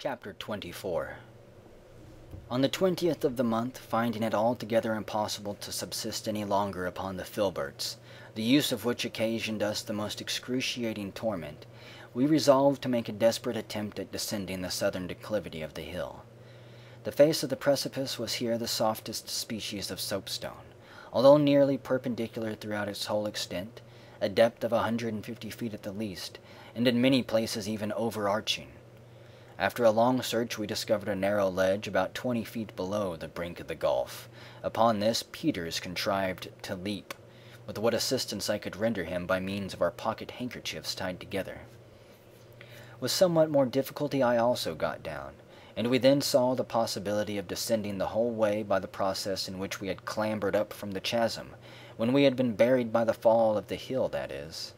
Chapter 24 On the twentieth of the month, finding it altogether impossible to subsist any longer upon the filberts, the use of which occasioned us the most excruciating torment, we resolved to make a desperate attempt at descending the southern declivity of the hill. The face of the precipice was here the softest species of soapstone, although nearly perpendicular throughout its whole extent, a depth of a hundred and fifty feet at the least, and in many places even overarching. After a long search we discovered a narrow ledge about twenty feet below the brink of the gulf. Upon this Peters contrived to leap, with what assistance I could render him by means of our pocket handkerchiefs tied together. With somewhat more difficulty I also got down, and we then saw the possibility of descending the whole way by the process in which we had clambered up from the chasm, when we had been buried by the fall of the hill, that is,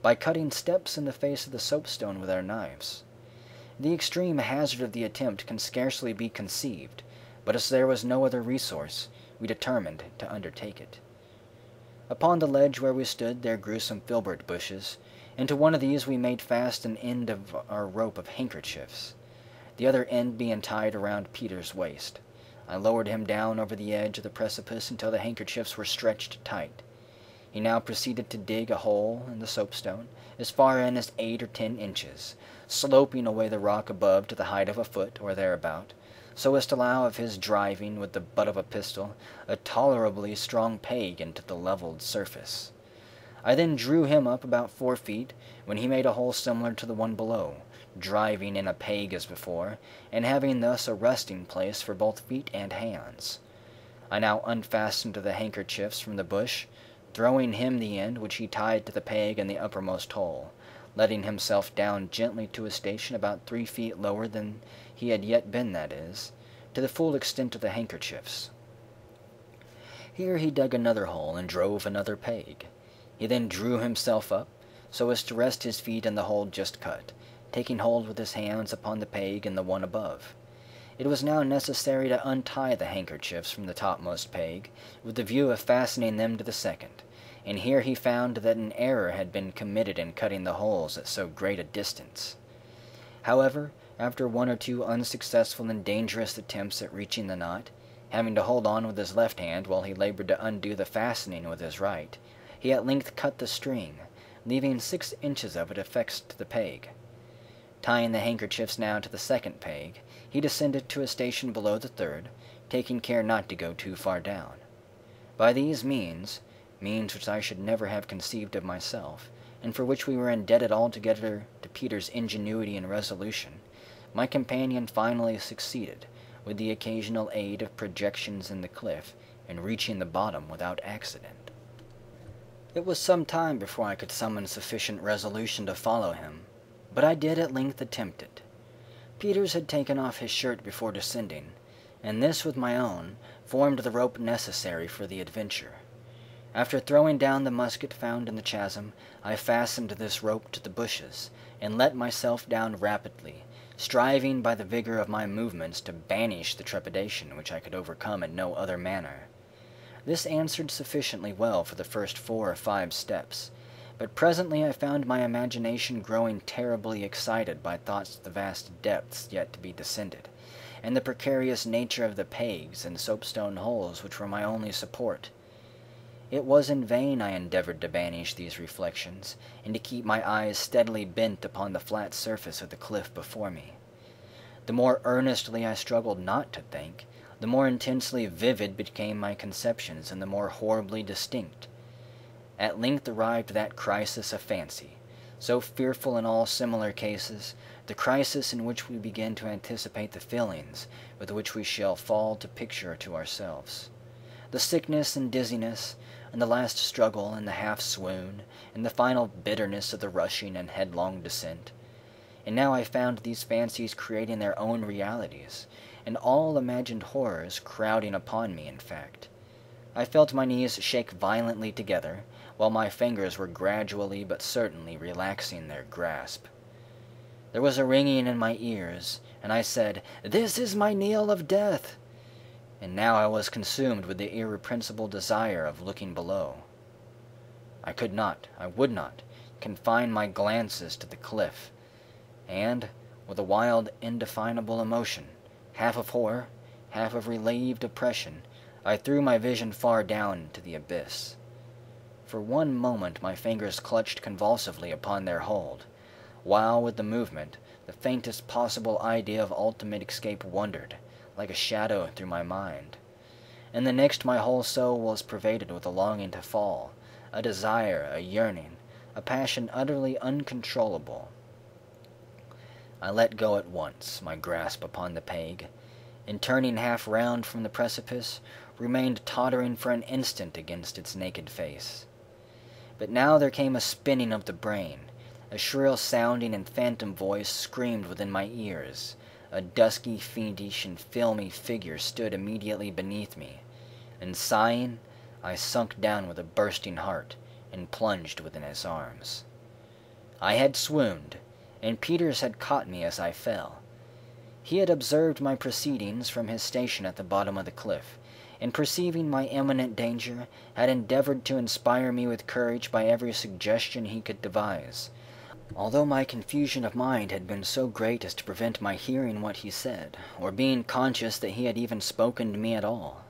by cutting steps in the face of the soapstone with our knives. The extreme hazard of the attempt can scarcely be conceived, but as there was no other resource, we determined to undertake it. Upon the ledge where we stood there grew some filbert bushes, and to one of these we made fast an end of our rope of handkerchiefs, the other end being tied around Peters' waist. I lowered him down over the edge of the precipice until the handkerchiefs were stretched tight. He now proceeded to dig a hole in the soapstone, as far in as eight or ten inches, sloping away the rock above to the height of a foot, or thereabout, so as to allow of his driving, with the butt of a pistol, a tolerably strong peg into the levelled surface. I then drew him up about four feet, when he made a hole similar to the one below, driving in a peg as before, and having thus a resting place for both feet and hands. I now unfastened the handkerchiefs from the bush, throwing him the end which he tied to the peg in the uppermost hole, letting himself down gently to a station about three feet lower than he had yet been, that is, to the full extent of the handkerchiefs. Here he dug another hole and drove another peg. He then drew himself up, so as to rest his feet in the hole just cut, taking hold with his hands upon the peg in the one above. It was now necessary to untie the handkerchiefs from the topmost peg, with the view of fastening them to the second, and here he found that an error had been committed in cutting the holes at so great a distance. However, after one or two unsuccessful and dangerous attempts at reaching the knot, having to hold on with his left hand while he labored to undo the fastening with his right, he at length cut the string, leaving six inches of it affixed to the peg. Tying the handkerchiefs now to the second peg, he descended to a station below the third, taking care not to go too far down. By these means, means which I should never have conceived of myself, and for which we were indebted altogether to Peters' ingenuity and resolution, my companion finally succeeded, with the occasional aid of projections in the cliff, in reaching the bottom without accident. It was some time before I could summon sufficient resolution to follow him, but I did at length attempt it. Peters had taken off his shirt before descending, and this with my own formed the rope necessary for the adventure. After throwing down the musket found in the chasm, I fastened this rope to the bushes, and let myself down rapidly, striving by the vigor of my movements to banish the trepidation which I could overcome in no other manner. This answered sufficiently well for the first four or five steps, but presently I found my imagination growing terribly excited by thoughts of the vast depths yet to be descended, and the precarious nature of the pegs and soapstone holes which were my only support. It was in vain I endeavored to banish these reflections, and to keep my eyes steadily bent upon the flat surface of the cliff before me. The more earnestly I struggled not to think, the more intensely vivid became my conceptions, and the more horribly distinct. At length arrived that crisis of fancy, so fearful in all similar cases, the crisis in which we begin to anticipate the feelings with which we shall fall to picture to ourselves. The sickness and dizziness, and the last struggle and the half swoon, and the final bitterness of the rushing and headlong descent. And now I found these fancies creating their own realities, and all imagined horrors crowding upon me, in fact. I felt my knees shake violently together, while my fingers were gradually but certainly relaxing their grasp. There was a ringing in my ears, and I said, This is my knell of death! and now I was consumed with the irrepressible desire of looking below. I could not, I would not, confine my glances to the cliff, and, with a wild, indefinable emotion, half of horror, half of relieved oppression, I threw my vision far down into the abyss. For one moment my fingers clutched convulsively upon their hold, while with the movement the faintest possible idea of ultimate escape wandered, like a shadow, through my mind. In the next my whole soul was pervaded with a longing to fall, a desire, a yearning, a passion utterly uncontrollable. I let go at once my grasp upon the peg, and turning half round from the precipice, remained tottering for an instant against its naked face. But now there came a spinning of the brain, a shrill sounding and phantom voice screamed within my ears, a dusky, fiendish, and filmy figure stood immediately beneath me, and sighing, I sunk down with a bursting heart, and plunged within his arms. I had swooned, and Peters had caught me as I fell. He had observed my proceedings from his station at the bottom of the cliff, and perceiving my imminent danger, had endeavored to inspire me with courage by every suggestion he could devise, although my confusion of mind had been so great as to prevent my hearing what he said, or being conscious that he had even spoken to me at all.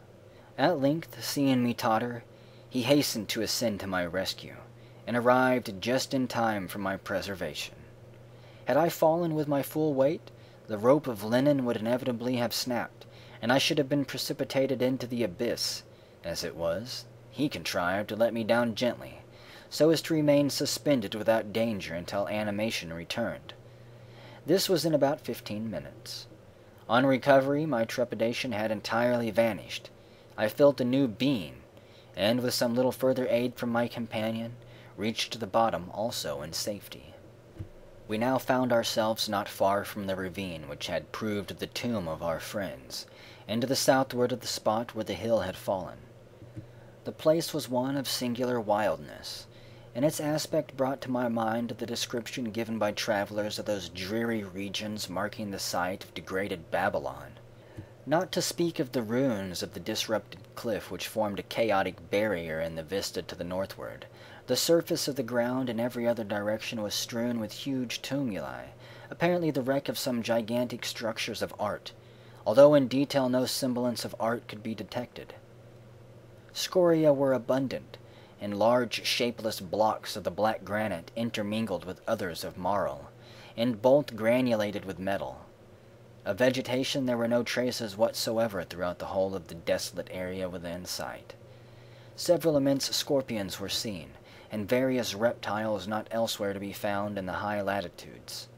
At length, seeing me totter, he hastened to ascend to my rescue, and arrived just in time for my preservation. Had I fallen with my full weight, the rope of linen would inevitably have snapped, and I should have been precipitated into the abyss. As it was, he contrived to let me down gently, so as to remain suspended without danger until animation returned. This was in about fifteen minutes. On recovery, my trepidation had entirely vanished. I felt a new being, and with some little further aid from my companion, reached the bottom also in safety. We now found ourselves not far from the ravine which had proved the tomb of our friends, and to the southward of the spot where the hill had fallen. The place was one of singular wildness, and its aspect brought to my mind the description given by travelers of those dreary regions marking the site of degraded Babylon. Not to speak of the ruins of the disrupted cliff which formed a chaotic barrier in the vista to the northward, the surface of the ground in every other direction was strewn with huge tumuli, apparently the wreck of some gigantic structures of art, although in detail no semblance of art could be detected. Scoria were abundant, and large shapeless blocks of the black granite intermingled with others of marl, and both granulated with metal. Of vegetation there were no traces whatsoever throughout the whole of the desolate area within sight. Several immense scorpions were seen, and various reptiles not elsewhere to be found in the high latitudes.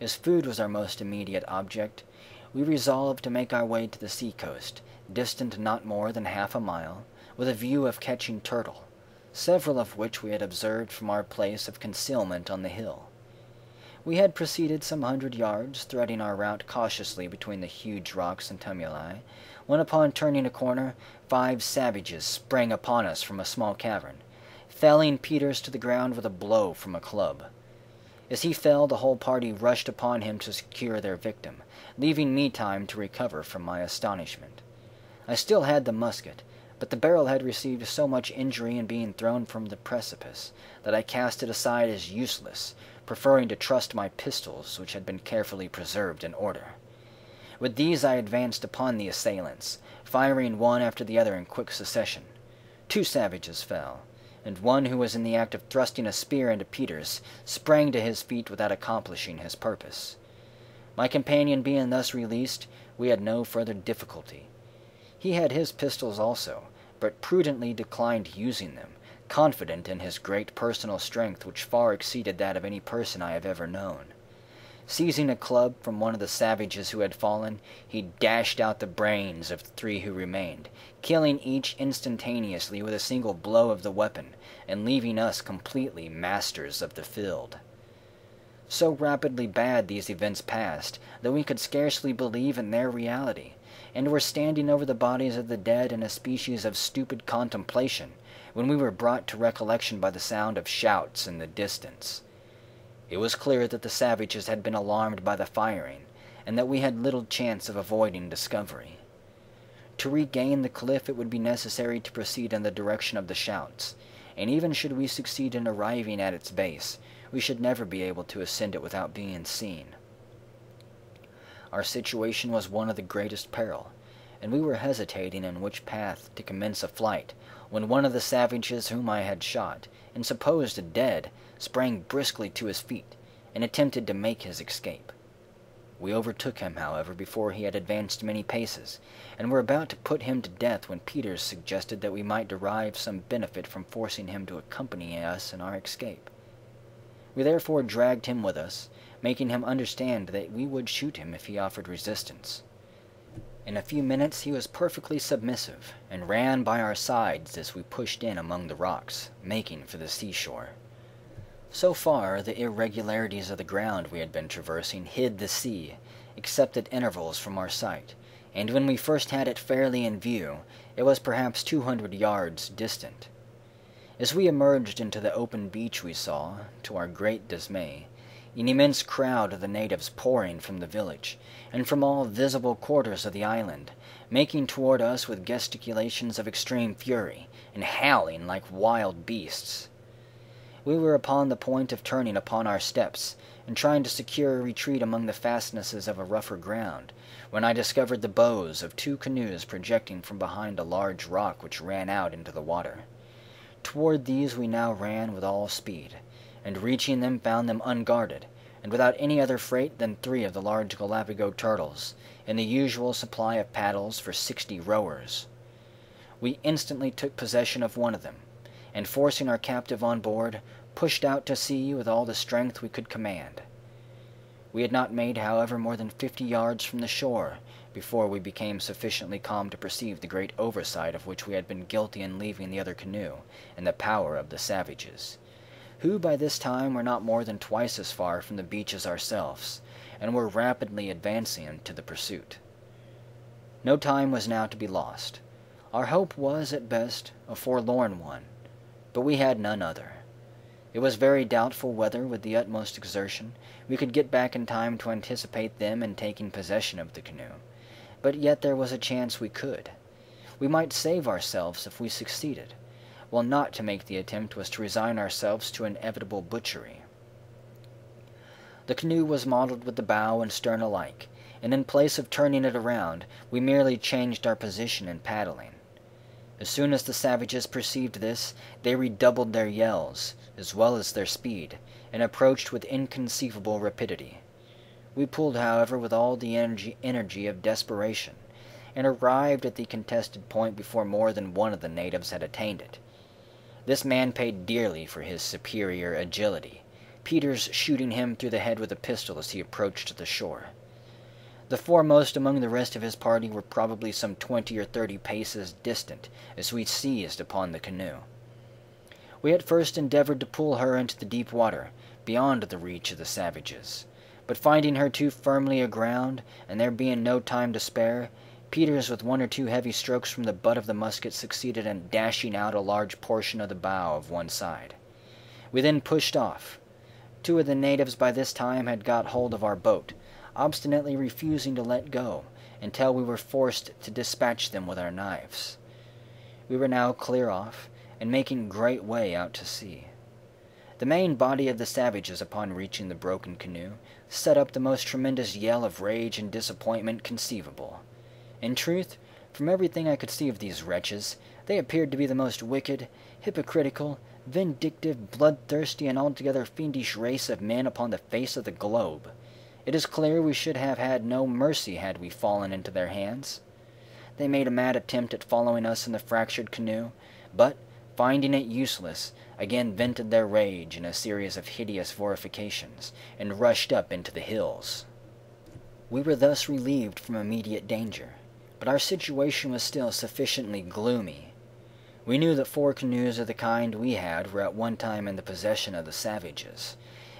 As food was our most immediate object, we resolved to make our way to the sea-coast, distant not more than half a mile, with a view of catching turtle, several of which we had observed from our place of concealment on the hill. We had proceeded some hundred yards, threading our route cautiously between the huge rocks and tumuli, when upon turning a corner, five savages sprang upon us from a small cavern, felling Peters to the ground with a blow from a club. As he fell, the whole party rushed upon him to secure their victim, leaving me time to recover from my astonishment. I still had the musket, but the barrel had received so much injury in being thrown from the precipice that I cast it aside as useless, preferring to trust my pistols, which had been carefully preserved in order. With these I advanced upon the assailants, firing one after the other in quick succession. Two savages fell, and one who was in the act of thrusting a spear into Peters sprang to his feet without accomplishing his purpose. My companion being thus released, we had no further difficulty. He had his pistols also, but prudently declined using them, confident in his great personal strength which far exceeded that of any person I have ever known. Seizing a club from one of the savages who had fallen, he dashed out the brains of the three who remained, killing each instantaneously with a single blow of the weapon, and leaving us completely masters of the field. So rapidly bad these events passed that we could scarcely believe in their reality, and were standing over the bodies of the dead in a species of stupid contemplation, when we were brought to recollection by the sound of shouts in the distance. It was clear that the savages had been alarmed by the firing, and that we had little chance of avoiding discovery. To regain the cliff it would be necessary to proceed in the direction of the shouts, and even should we succeed in arriving at its base, we should never be able to ascend it without being seen. our situation was one of the greatest peril, and we were hesitating in which path to commence a flight, when one of the savages whom I had shot, and supposed dead, sprang briskly to his feet, and attempted to make his escape. We overtook him, however, before he had advanced many paces, and were about to put him to death when Peters suggested that we might derive some benefit from forcing him to accompany us in our escape. We therefore dragged him with us, making him understand that we would shoot him if he offered resistance. In a few minutes he was perfectly submissive, and ran by our sides as we pushed in among the rocks, making for the seashore. So far, the irregularities of the ground we had been traversing hid the sea, except at intervals from our sight, and when we first had it fairly in view, it was perhaps two hundred yards distant. As we emerged into the open beach we saw, to our great dismay, an immense crowd of the natives pouring from the village, and from all visible quarters of the island, making toward us with gesticulations of extreme fury, and howling like wild beasts. We were upon the point of turning upon our steps, and trying to secure a retreat among the fastnesses of a rougher ground, when I discovered the bows of two canoes projecting from behind a large rock which ran out into the water. Toward these we now ran with all speed and reaching them found them unguarded, and without any other freight than three of the large Galapagos turtles, and the usual supply of paddles for sixty rowers. We instantly took possession of one of them, and forcing our captive on board, pushed out to sea with all the strength we could command. We had not made, however, more than fifty yards from the shore before we became sufficiently calm to perceive the great oversight of which we had been guilty in leaving the other canoe and the power of the savages who by this time were not more than twice as far from the beach as ourselves, and were rapidly advancing to the pursuit. No time was now to be lost. Our hope was, at best, a forlorn one, but we had none other. It was very doubtful whether, with the utmost exertion, we could get back in time to anticipate them in taking possession of the canoe, but yet there was a chance we could. We might save ourselves if we succeeded, while not to make the attempt was to resign ourselves to inevitable butchery. The canoe was modeled with the bow and stern alike, and in place of turning it around, we merely changed our position in paddling. As soon as the savages perceived this, they redoubled their yells, as well as their speed, and approached with inconceivable rapidity. We pulled, however, with all the energy, energy of desperation, and arrived at the contested point before more than one of the natives had attained it. This man paid dearly for his superior agility, Peters shooting him through the head with a pistol as he approached the shore. The foremost among the rest of his party were probably some twenty or thirty paces distant as we seized upon the canoe. We at first endeavored to pull her into the deep water, beyond the reach of the savages, but finding her too firmly aground, and there being no time to spare, Peters with one or two heavy strokes from the butt of the musket succeeded in dashing out a large portion of the bow of one side. We then pushed off. Two of the natives by this time had got hold of our boat, obstinately refusing to let go until we were forced to dispatch them with our knives. We were now clear off, and making great way out to sea. The main body of the savages, upon reaching the broken canoe, set up the most tremendous yell of rage and disappointment conceivable. In truth, from everything I could see of these wretches, they appeared to be the most wicked, hypocritical, vindictive, bloodthirsty, and altogether fiendish race of men upon the face of the globe. It is clear we should have had no mercy had we fallen into their hands. They made a mad attempt at following us in the fractured canoe, but, finding it useless, again vented their rage in a series of hideous vorifications, and rushed up into the hills. We were thus relieved from immediate danger but our situation was still sufficiently gloomy. We knew that four canoes of the kind we had were at one time in the possession of the savages,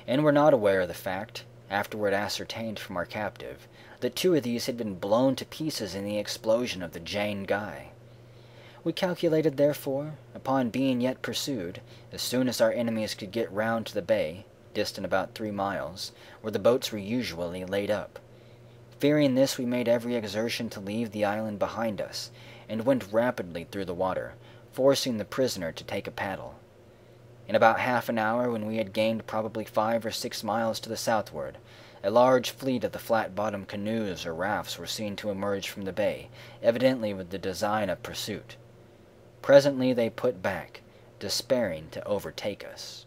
and were not aware of the fact, afterward ascertained from our captive, that two of these had been blown to pieces in the explosion of the Jane Guy. We calculated, therefore, upon being yet pursued, as soon as our enemies could get round to the bay, distant about three miles, where the boats were usually laid up. Fearing this, we made every exertion to leave the island behind us, and went rapidly through the water, forcing the prisoner to take a paddle. In about half an hour, when we had gained probably five or six miles to the southward, A large fleet of the flat-bottomed canoes or rafts were seen to emerge from the bay, evidently with the design of pursuit. Presently they put back, despairing to overtake us.